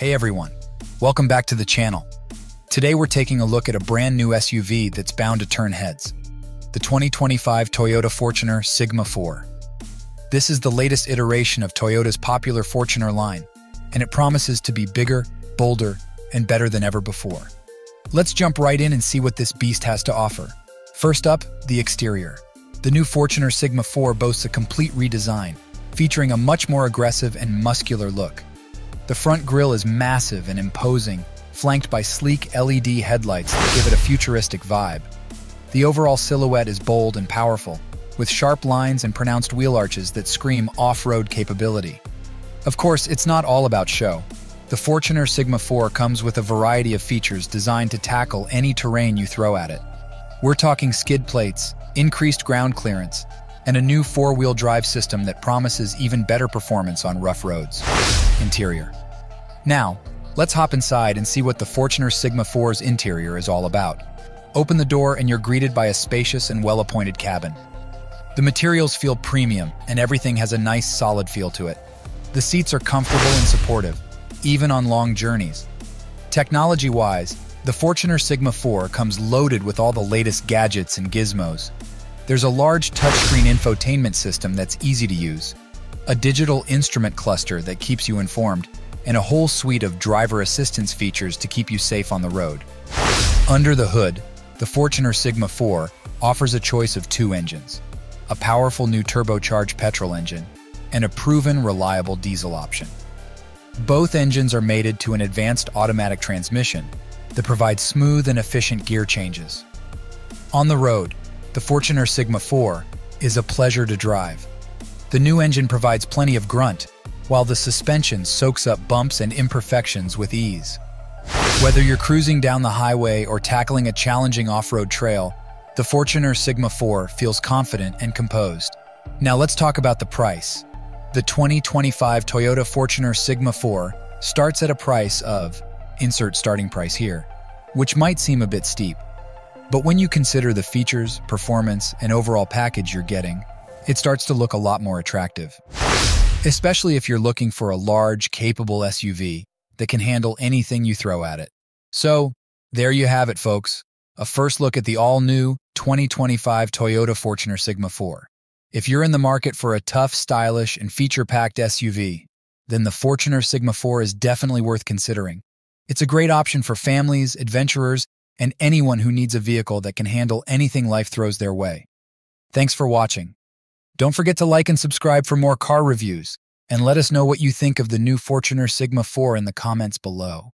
Hey everyone, welcome back to the channel. Today we're taking a look at a brand new SUV that's bound to turn heads. The 2025 Toyota Fortuner Sigma 4. This is the latest iteration of Toyota's popular Fortuner line, and it promises to be bigger, bolder, and better than ever before. Let's jump right in and see what this beast has to offer. First up, the exterior. The new Fortuner Sigma 4 boasts a complete redesign, featuring a much more aggressive and muscular look. The front grille is massive and imposing, flanked by sleek LED headlights that give it a futuristic vibe. The overall silhouette is bold and powerful, with sharp lines and pronounced wheel arches that scream off-road capability. Of course, it's not all about show. The Fortuner Sigma 4 comes with a variety of features designed to tackle any terrain you throw at it. We're talking skid plates, increased ground clearance, and a new four-wheel drive system that promises even better performance on rough roads. Interior. Now, let's hop inside and see what the Fortuner Sigma 4's interior is all about. Open the door and you're greeted by a spacious and well-appointed cabin. The materials feel premium and everything has a nice solid feel to it. The seats are comfortable and supportive, even on long journeys. Technology-wise, the Fortuner Sigma 4 comes loaded with all the latest gadgets and gizmos. There's a large touchscreen infotainment system that's easy to use, a digital instrument cluster that keeps you informed, and a whole suite of driver assistance features to keep you safe on the road. Under the hood, the Fortuner Sigma 4 offers a choice of two engines, a powerful new turbocharged petrol engine, and a proven reliable diesel option. Both engines are mated to an advanced automatic transmission that provides smooth and efficient gear changes. On the road, the Fortuner Sigma 4 is a pleasure to drive. The new engine provides plenty of grunt, while the suspension soaks up bumps and imperfections with ease. Whether you're cruising down the highway or tackling a challenging off-road trail, the Fortuner Sigma 4 feels confident and composed. Now let's talk about the price. The 2025 Toyota Fortuner Sigma 4 starts at a price of, insert starting price here, which might seem a bit steep. But when you consider the features, performance, and overall package you're getting, it starts to look a lot more attractive. Especially if you're looking for a large, capable SUV that can handle anything you throw at it. So, there you have it, folks. A first look at the all-new 2025 Toyota Fortuner Sigma 4. If you're in the market for a tough, stylish, and feature-packed SUV, then the Fortuner Sigma 4 is definitely worth considering. It's a great option for families, adventurers, and anyone who needs a vehicle that can handle anything life throws their way. Thanks for watching. Don't forget to like and subscribe for more car reviews, and let us know what you think of the new Fortuner Sigma 4 in the comments below.